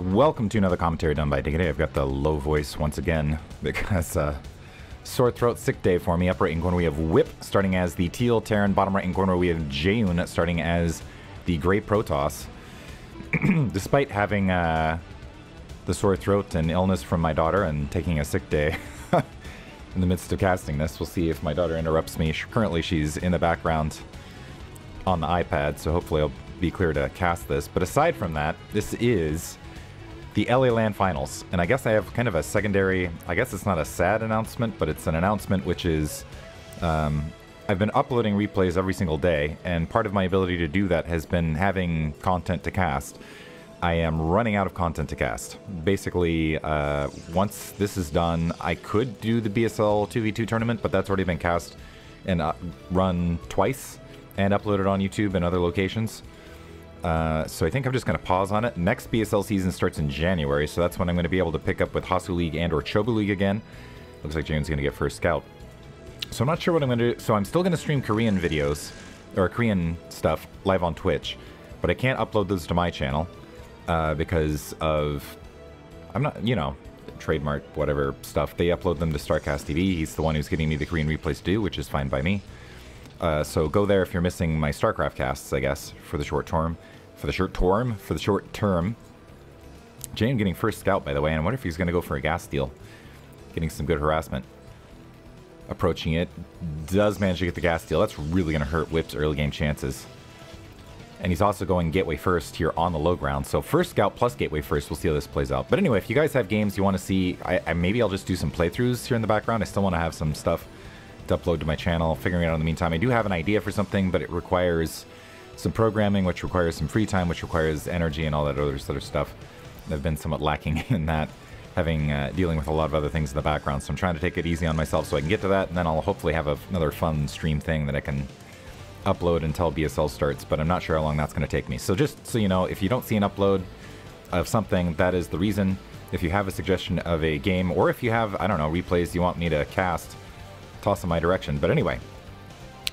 welcome to another commentary done by Diggity. I've got the low voice once again because uh, sore throat sick day for me. Up right in corner we have Whip starting as the teal Terran. Bottom right in corner we have Jaeyun starting as the gray Protoss. Despite having uh, the sore throat and illness from my daughter and taking a sick day in the midst of casting this, we'll see if my daughter interrupts me. Currently she's in the background on the iPad, so hopefully I'll be clear to cast this. But aside from that, this is the LA Lan Finals. And I guess I have kind of a secondary, I guess it's not a sad announcement, but it's an announcement which is um, I've been uploading replays every single day, and part of my ability to do that has been having content to cast. I am running out of content to cast. Basically, uh, once this is done, I could do the BSL 2v2 tournament, but that's already been cast and uh, run twice and uploaded on YouTube and other locations. Uh, so I think I'm just going to pause on it. Next BSL season starts in January, so that's when I'm going to be able to pick up with Hasu League and or Chobo League again. Looks like Jane's going to get first scout. So I'm not sure what I'm going to do. So I'm still going to stream Korean videos, or Korean stuff, live on Twitch. But I can't upload those to my channel uh, because of... I'm not, you know, trademark, whatever stuff. They upload them to StarCast TV. He's the one who's getting me the Korean replays to do, which is fine by me. Uh, so go there if you're missing my StarCraft casts, I guess, for the short term. For the short term? For the short term. Jane getting first scout, by the way, and I wonder if he's going to go for a gas steal. Getting some good harassment. Approaching it. Does manage to get the gas steal. That's really going to hurt Whip's early game chances. And he's also going gateway first here on the low ground. So first scout plus gateway first. We'll see how this plays out. But anyway, if you guys have games you want to see, I, I maybe I'll just do some playthroughs here in the background. I still want to have some stuff to upload to my channel, figuring it out in the meantime. I do have an idea for something, but it requires some programming, which requires some free time, which requires energy and all that other sort of stuff. I've been somewhat lacking in that, having uh, dealing with a lot of other things in the background. So I'm trying to take it easy on myself so I can get to that, and then I'll hopefully have a, another fun stream thing that I can upload until BSL starts, but I'm not sure how long that's going to take me. So just so you know, if you don't see an upload of something, that is the reason. If you have a suggestion of a game, or if you have, I don't know, replays you want me to cast, toss in my direction. But anyway,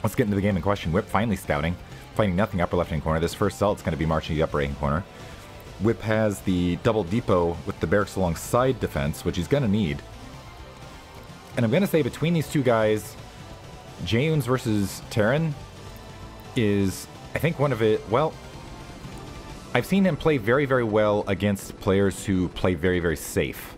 let's get into the game in question. Whip finally scouting, finding nothing upper left-hand corner. This first cell, it's going to be marching to the upper right-hand corner. Whip has the double depot with the barracks alongside defense, which he's going to need. And I'm going to say between these two guys, James versus Terran is, I think, one of it. Well, I've seen him play very, very well against players who play very, very safe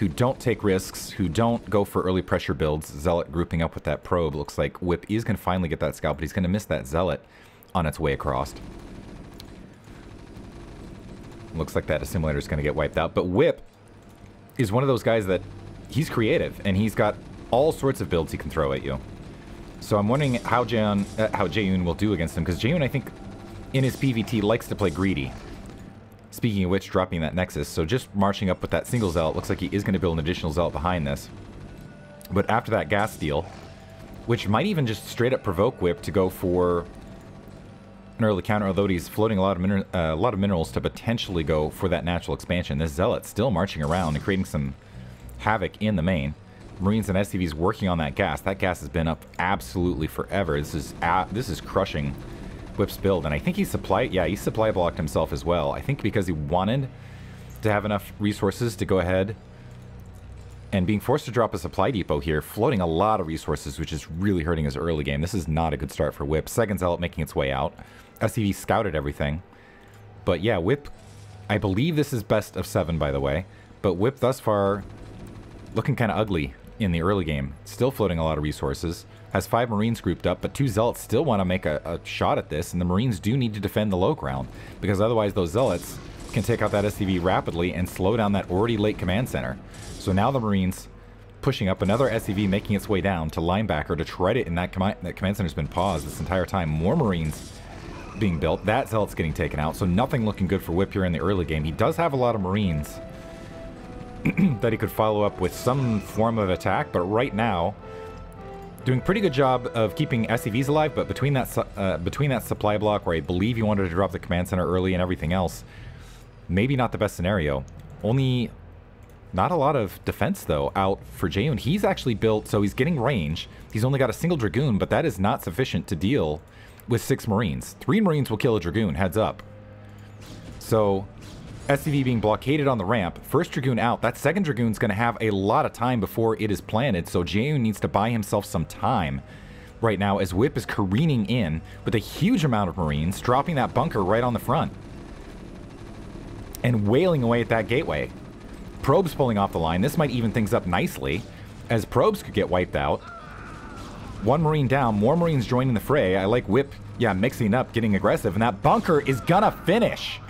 who don't take risks, who don't go for early pressure builds. Zealot grouping up with that probe. Looks like Whip is going to finally get that scout, but he's going to miss that Zealot on its way across. Looks like that assimilator is going to get wiped out. But Whip is one of those guys that he's creative, and he's got all sorts of builds he can throw at you. So I'm wondering how Jaeyun, uh, how Jaeyun will do against him, because Jaeyun, I think, in his PvT, likes to play greedy. Speaking of which, dropping that Nexus. So just marching up with that single Zealot. Looks like he is going to build an additional Zealot behind this. But after that gas steal, which might even just straight up provoke Whip to go for early counter, although he's floating a lot of uh, a lot of minerals to potentially go for that natural expansion. This Zealot still marching around and creating some havoc in the main. Marines and SCVs working on that gas. That gas has been up absolutely forever. This is this is crushing Whip's build, and I think he supply, yeah, he supply blocked himself as well. I think because he wanted to have enough resources to go ahead and being forced to drop a supply depot here, floating a lot of resources, which is really hurting his early game. This is not a good start for Whip. Second Zealot making its way out. SCV scouted everything. But yeah, Whip, I believe this is best of seven, by the way. But Whip thus far looking kind of ugly in the early game. Still floating a lot of resources has five Marines grouped up, but two Zealots still want to make a, a, shot at this, and the Marines do need to defend the low ground, because otherwise those Zealots can take out that SCV rapidly and slow down that already late command center. So now the Marines pushing up another SCV making its way down to linebacker to try to, and that, com that command center's been paused this entire time. More Marines being built. That Zealot's getting taken out, so nothing looking good for Whip here in the early game. He does have a lot of Marines that he could follow up with some form of attack, but right now, doing pretty good job of keeping SCVs alive, but between that uh, between that supply block where I believe you wanted to drop the command center early and everything else, maybe not the best scenario. Only not a lot of defense though out for Jaeyun. He's actually built so he's getting range. He's only got a single dragoon, but that is not sufficient to deal with six marines. Three marines will kill a dragoon. Heads up. So SCV being blockaded on the ramp. First Dragoon out. That second Dragoon's going to have a lot of time before it is planted, so Jaeyun needs to buy himself some time right now as Whip is careening in with a huge amount of Marines, dropping that bunker right on the front. And wailing away at that gateway. Probes pulling off the line. This might even things up nicely, as probes could get wiped out. One Marine down, more Marines joining the fray. I like Whip, yeah, mixing up, getting aggressive, and that bunker is gonna finish.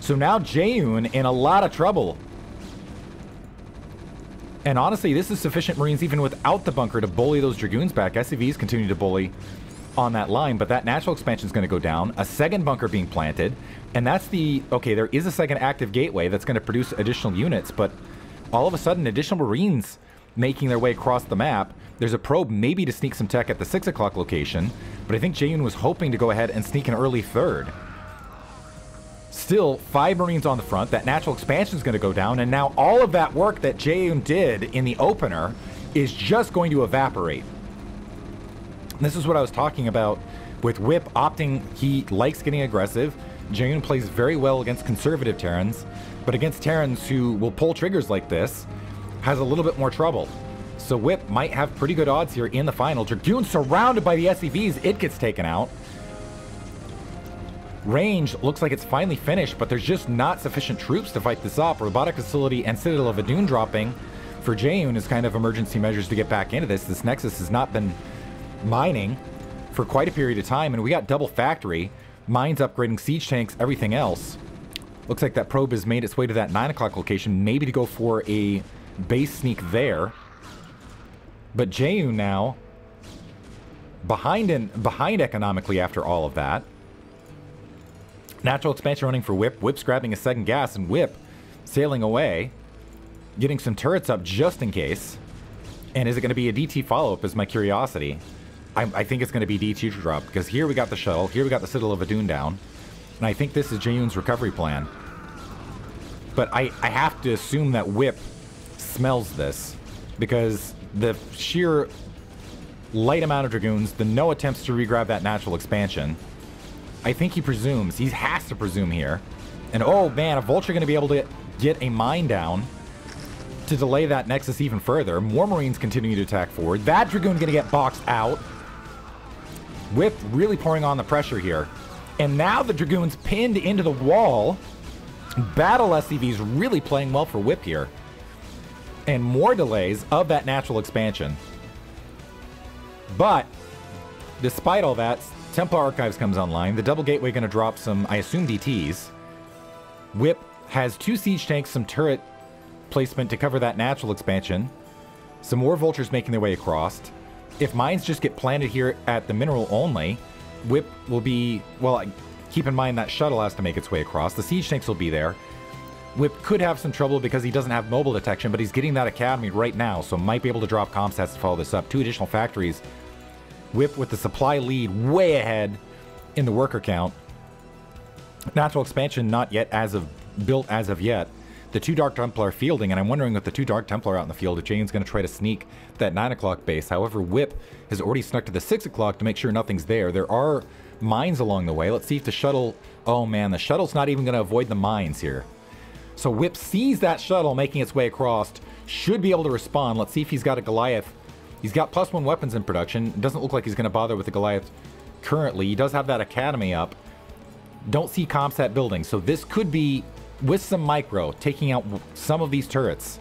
So now Jaeyun in a lot of trouble. And honestly, this is sufficient Marines even without the bunker to bully those Dragoons back. SCVs continue to bully on that line, but that natural expansion is going to go down. A second bunker being planted, and that's the... Okay, there is a second active gateway that's going to produce additional units, but all of a sudden, additional Marines making their way across the map. There's a probe maybe to sneak some tech at the 6 o'clock location, but I think Jaeyun was hoping to go ahead and sneak an early third. Still, five Marines on the front. That natural expansion is going to go down. And now all of that work that Jaeyun did in the opener is just going to evaporate. This is what I was talking about with Whip opting. He likes getting aggressive. Jaeyun plays very well against conservative Terrans. But against Terrans who will pull triggers like this, has a little bit more trouble. So Whip might have pretty good odds here in the final. Dragoon surrounded by the SCVs. It gets taken out. Range looks like it's finally finished, but there's just not sufficient troops to fight this off. Robotic Facility and Citadel of Adun dropping for Jaeyun is kind of emergency measures to get back into this. This Nexus has not been mining for quite a period of time, and we got double factory, mines upgrading, siege tanks, everything else. Looks like that probe has made its way to that 9 o'clock location, maybe to go for a base sneak there. But Jaeyun now, behind, in, behind economically after all of that, Natural expansion running for Whip. Whip's grabbing a second gas, and Whip sailing away. Getting some turrets up just in case. And is it going to be a DT follow-up is my curiosity. I, I think it's going to be DT drop, because here we got the shuttle, here we got the Citadel of Adun down. And I think this is Jaeyun's recovery plan. But I, I have to assume that Whip smells this, because the sheer light amount of Dragoons, the no attempts to regrab that natural expansion, I think he presumes. He has to presume here. And oh man, a Vulture going to be able to get a mine down to delay that Nexus even further. More Marines continue to attack forward. That Dragoon going to get boxed out. Whip really pouring on the pressure here. And now the Dragoon's pinned into the wall. Battle SCV's really playing well for Whip here. And more delays of that natural expansion. But, despite all that, Templar Archives comes online. The double gateway going to drop some, I assume, DTs. Whip has two siege tanks, some turret placement to cover that natural expansion. Some more vultures making their way across. If mines just get planted here at the mineral only, Whip will be, well, keep in mind that shuttle has to make its way across. The siege tanks will be there. Whip could have some trouble because he doesn't have mobile detection, but he's getting that academy right now, so might be able to drop comsats to follow this up. Two additional factories Whip with the supply lead way ahead in the worker count. Natural expansion not yet as of built as of yet. The two Dark Templar fielding, and I'm wondering with the two Dark Templar out in the field if Jane's going to try to sneak that 9 o'clock base. However, Whip has already snuck to the 6 o'clock to make sure nothing's there. There are mines along the way. Let's see if the shuttle... Oh man, the shuttle's not even going to avoid the mines here. So Whip sees that shuttle making its way across, should be able to respond. Let's see if he's got a Goliath He's got plus one weapons in production. Doesn't look like he's going to bother with the Goliath currently. He does have that Academy up. Don't see ComSat building. So this could be, with some micro, taking out some of these turrets.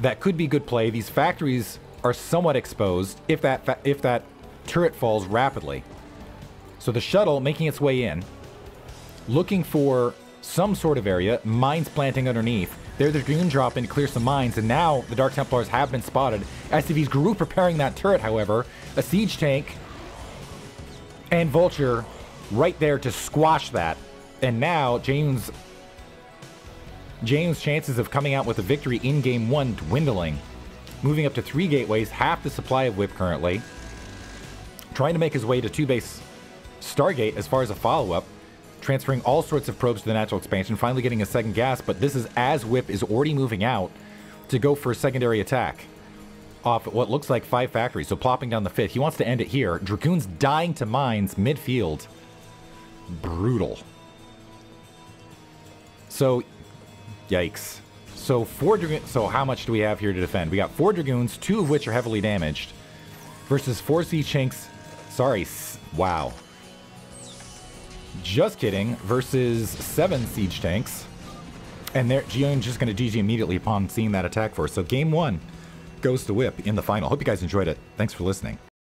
That could be good play. These factories are somewhat exposed if that, if that turret falls rapidly. So the shuttle making its way in, looking for some sort of area, mines planting underneath. There, the Dragoon drop in to clear some mines, and now the Dark Templars have been spotted. SCV's group preparing that turret, however. A siege tank and Vulture right there to squash that. And now James James' chances of coming out with a victory in game one dwindling. Moving up to three gateways, half the supply of whip currently. Trying to make his way to two base Stargate as far as a follow-up transferring all sorts of probes to the natural expansion, finally getting a second gas, but this is as Whip is already moving out to go for a secondary attack off what looks like five factories, so plopping down the fifth. He wants to end it here. Dragoon's dying to mines midfield. Brutal. So, yikes. So four dragoons. So how much do we have here to defend? We got four dragoons, two of which are heavily damaged, versus four siege tanks. Sorry, wow. Just kidding. Versus seven siege tanks, and Jaeyun's just going to GG immediately upon seeing that attack force. So game one goes to Whip in the final. Hope you guys enjoyed it. Thanks for listening.